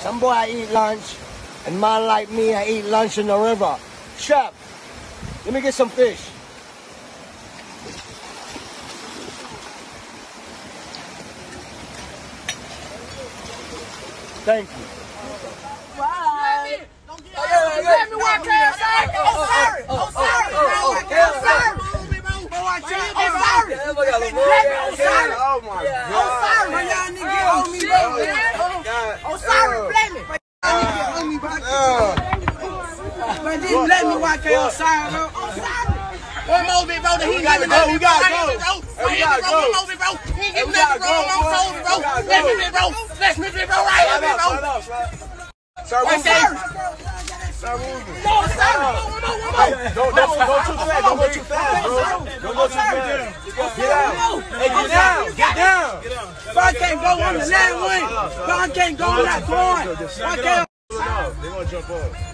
Some boy I eat lunch, and man like me, I eat lunch in the river. Chef, let me get some fish. Thank you. Let Let me walk outside, bro. Oh, sorry. One more bit, bro. He We gotta ain't go, we gotta giving go. nothing, bro. We gotta go. One more bit, bro. He ain't giving nothing, bro. I'm boy. sold, bro. Let me bit, bro. Let me bit, bro. Right here, bro. shut up, shut up. Start Right moving. there. Start moving. No, sorry. One more, one more. Don't, go too fast. Don't go too fast, bro. Don't go too fast. Get out. Hey, get down. Get down. But I can't go on the land wing. But I can't go on that corn. I can't. They're gonna jump off.